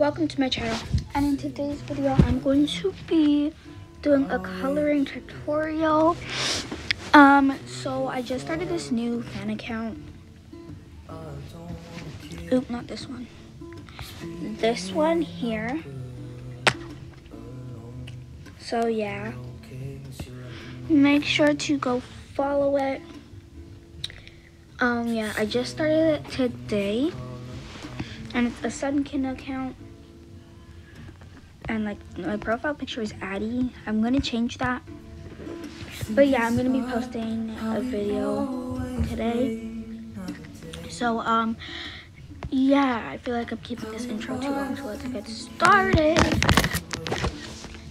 welcome to my channel. And in today's video I'm going to be doing a coloring tutorial. Um so I just started this new fan account. Oop not this one. This one here. So yeah. Make sure to go follow it. Um yeah I just started it today. And it's a Sunkin account and like my profile picture is Addie. I'm gonna change that. But yeah, I'm gonna be posting a video today. So um yeah, I feel like I'm keeping this intro too long, so let's get started.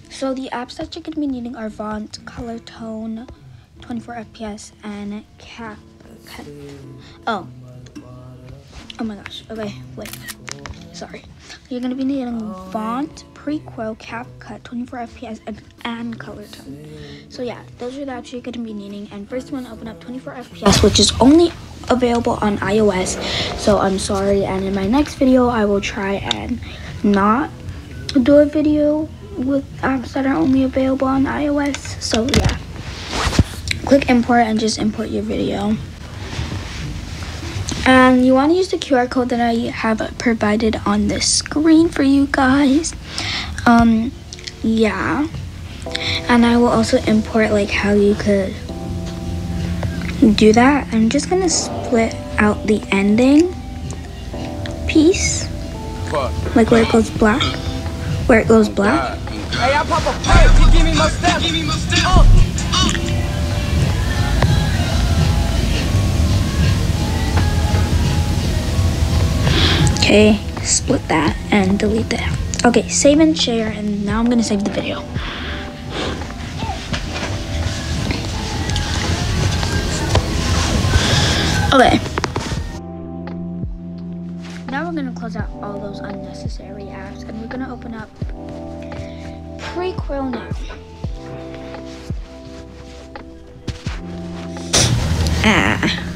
So the apps that you're gonna be needing are Vont, Color Tone, 24 FPS, and Cap. Oh. Oh my gosh. Okay, wait. Sorry. You're gonna be needing Vont, Prequel, CapCut, 24 FPS, and, and Color Tone. So yeah, those are the apps you're gonna be needing. And first one, open up 24 FPS, which is only available on iOS. So I'm sorry. And in my next video, I will try and not do a video with apps that are only available on iOS. So yeah, click import and just import your video. And you want to use the QR code that I have provided on the screen for you guys. Um, yeah. And I will also import like how you could do that. I'm just going to split out the ending piece. Like where it goes black. Where it goes black. Hey, I pop a perk, you give me my step. Give me my step. Uh. Okay, split that and delete that. Okay, save and share, and now I'm gonna save the video. Okay. Now we're gonna close out all those unnecessary apps, and we're gonna open up Prequel now. Ah.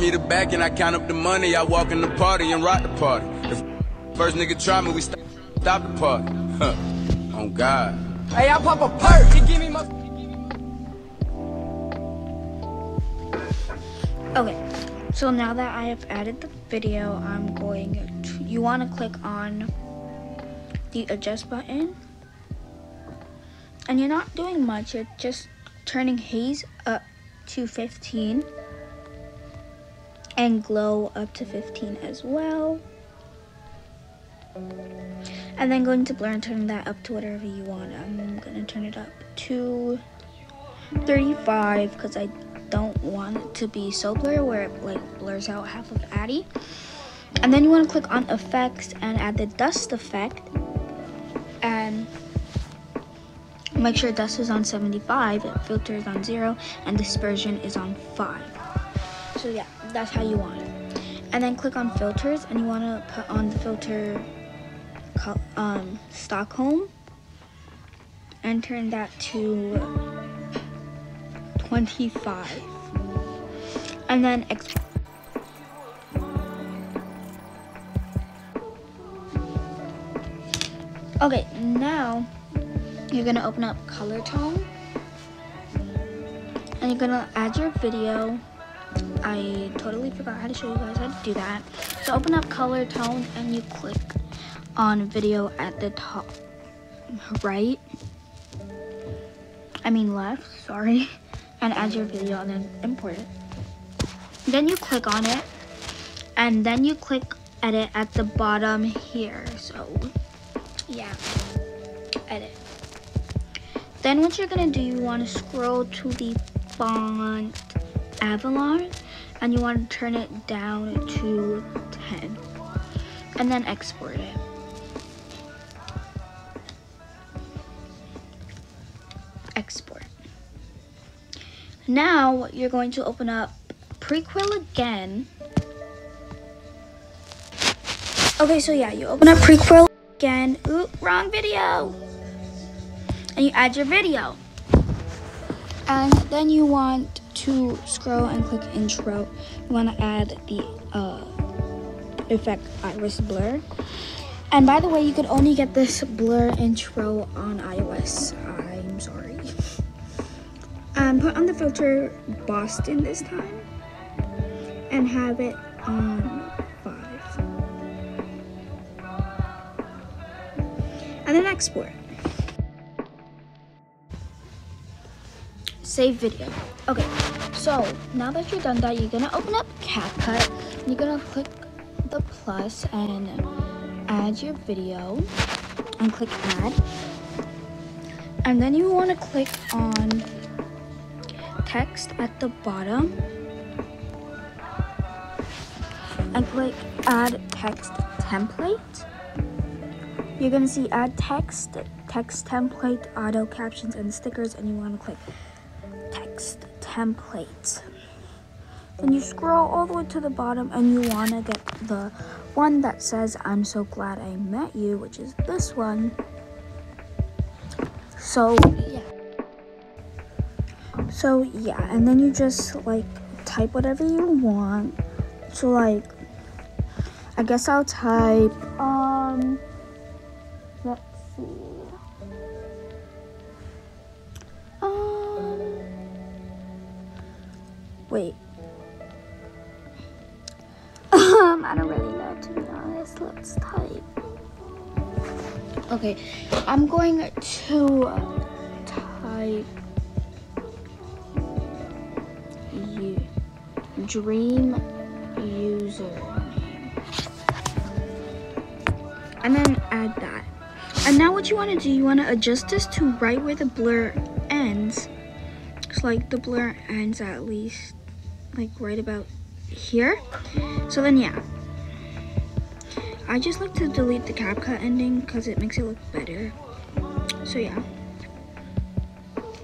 Bring me the bag and I count up the money. I walk in the party and rock the party. If first nigga try me, we stop, stop the party. Huh. On God. Hey, I pop a perk, you give me my. Okay, so now that I have added the video, I'm going to, you want to click on the adjust button. And you're not doing much, you're just turning haze up to 15 and glow up to 15 as well. And then going to blur and turn that up to whatever you want. I'm gonna turn it up to 35 because I don't want it to be so blur where it like blurs out half of Addie. And then you want to click on effects and add the dust effect and make sure dust is on 75, filter is on zero, and dispersion is on five. So yeah, that's how you want it. And then click on filters and you want to put on the filter um, Stockholm. And turn that to 25 and then okay now you're gonna open up color tone. And you're gonna add your video I totally forgot how to show you guys how to do that so open up color tone and you click on video at the top right I mean left sorry and add your video and then import it. Then you click on it and then you click edit at the bottom here. So yeah, edit. Then what you're gonna do, you wanna scroll to the font Avalon and you wanna turn it down to 10 and then export it. Export. Now you're going to open up Prequel again. Okay, so yeah, you open up Prequel again. Ooh, wrong video. And you add your video. And then you want to scroll and click intro. You want to add the uh, effect iris blur. And by the way, you could only get this blur intro on iOS. I'm sorry. Um, put on the filter Boston this time and have it on 5. And then export. Save video. Okay, so now that you're done that, you're gonna open up CapCut. You're gonna click the plus and add your video and click add. And then you wanna click on text at the bottom and click add text template. You're gonna see add text, text template, auto captions, and stickers, and you wanna click template. Then you scroll all the way to the bottom and you wanna get the one that says I'm so glad I met you, which is this one. So yeah. So yeah, and then you just like type whatever you want. So like I guess I'll type going to type dream username and then add that. And now what you want to do you want to adjust this to right where the blur ends. It's like the blur ends at least like right about here. So then yeah. I just like to delete the CapCut ending because it makes it look better so yeah.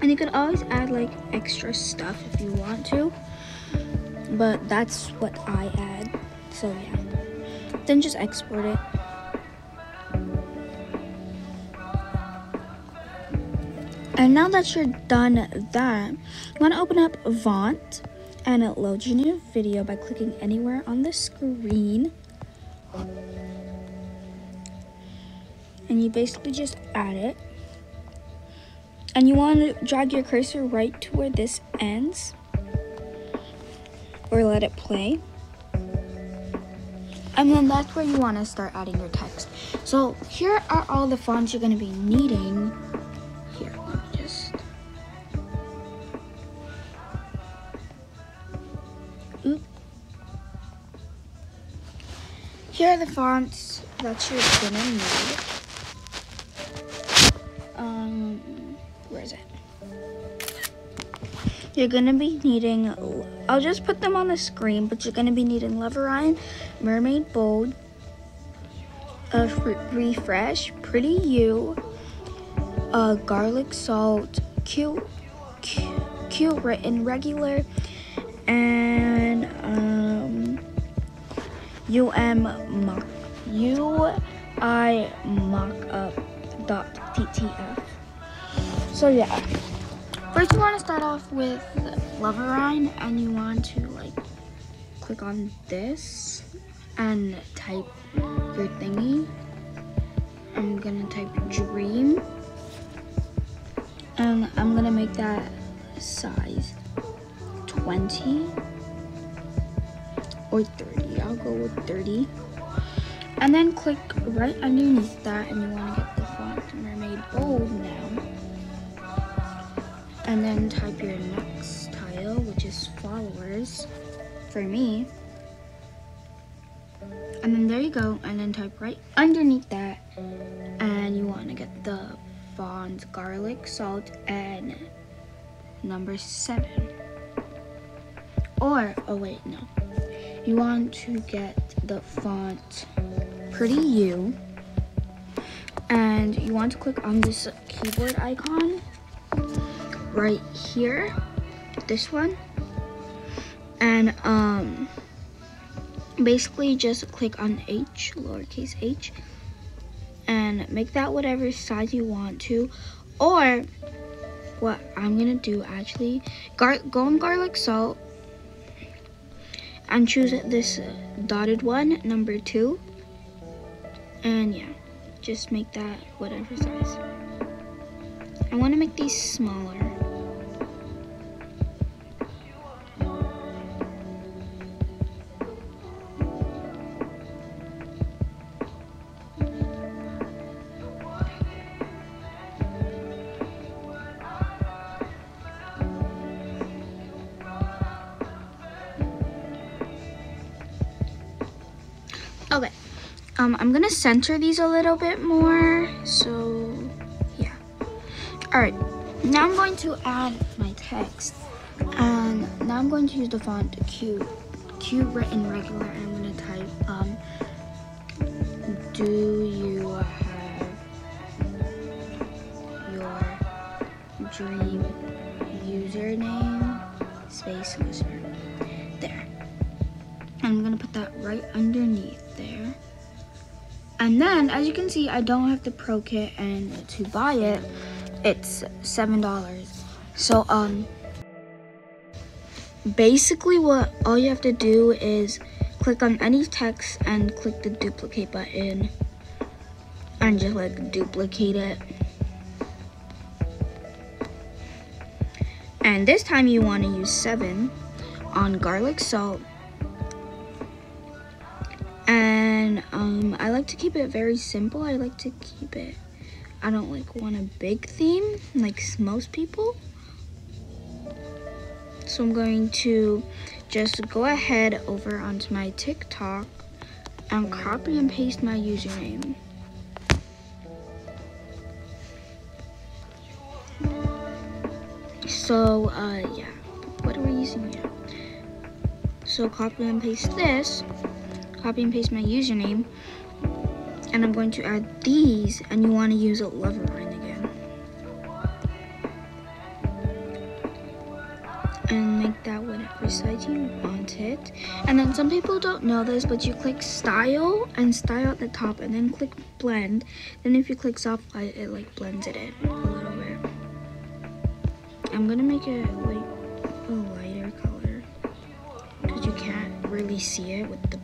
And you could always add like extra stuff if you want to. But that's what I add. So yeah. Then just export it. And now that you're done that you want to open up Avant and it loads your new video by clicking anywhere on the screen. And you basically just add it and you want to drag your cursor right to where this ends? Or let it play? And then that's where you want to start adding your text. So here are all the fonts you're going to be needing. Here just Oop. here are the fonts that you're gonna need. Um where is it? You're gonna be needing I'll just put them on the screen but you're gonna be needing Loverine Mermaid Bold a refresh Pretty You a garlic salt cute cute written regular and um um mock ui mockup dot ttf so yeah. First you want to start off with Loverine and you want to like click on this and type your thingy. I'm gonna type dream. And I'm gonna make that size 20 or 30 I'll go with 30 and then click right underneath that and you want to get the font mermaid. Oh, Bold now and then type your next tile which is followers for me. And then there you go. And then type right underneath that. And you want to get the font garlic salt and number seven. Or oh wait no. You want to get the font pretty you and you want to click on this keyboard icon right here this one and um basically just click on H lowercase h and make that whatever size you want to or what I'm gonna do actually gar go on garlic salt and choose this dotted one, number two. And yeah, just make that whatever size. I want to make these smaller. Um, I'm gonna center these a little bit more, so yeah. All right, now I'm going to add my text, and now I'm going to use the font Q, Q written regular, and I'm gonna type, um, do you have your dream username, space, whisper, there. I'm gonna put that right underneath. And then, as you can see, I don't have the Pro Kit, and to buy it, it's seven dollars. So, um, basically, what all you have to do is click on any text and click the duplicate button, and just like duplicate it. And this time, you want to use seven on garlic salt um, I like to keep it very simple. I like to keep it, I don't like want a big theme like most people. So I'm going to just go ahead over onto my TikTok and copy and paste my username. So, uh, yeah, what are we using here? So copy and paste this copy and paste my username and I'm going to add these and you want to use a lever line again. And make that whatever size you want it. And then some people don't know this but you click style and style at the top and then click blend. Then if you click soft light it like blends it in a little bit. I'm gonna make it like a lighter color because you can't really see it with the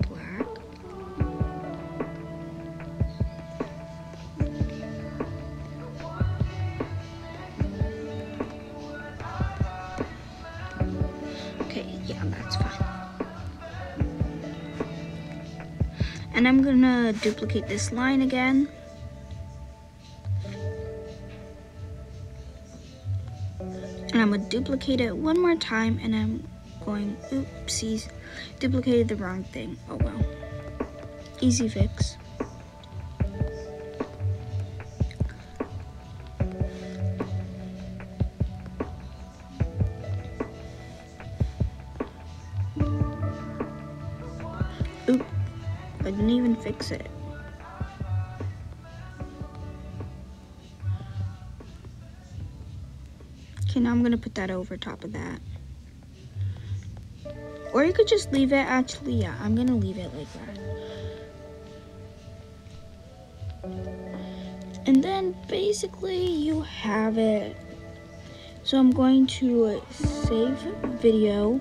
And I'm gonna duplicate this line again. And I'm gonna duplicate it one more time and I'm going, oopsies, duplicated the wrong thing. Oh well. Easy fix. Okay, now I'm gonna put that over top of that. Or you could just leave it, actually, yeah, I'm gonna leave it like that. And then basically you have it. So I'm going to save video.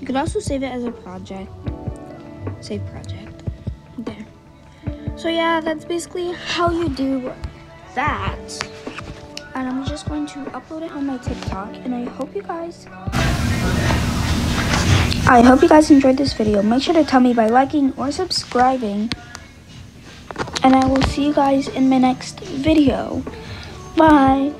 You could also save it as a project. Save project. So yeah, that's basically how you do that. And I'm just going to upload it on my TikTok. And I hope you guys... I hope you guys enjoyed this video. Make sure to tell me by liking or subscribing. And I will see you guys in my next video. Bye.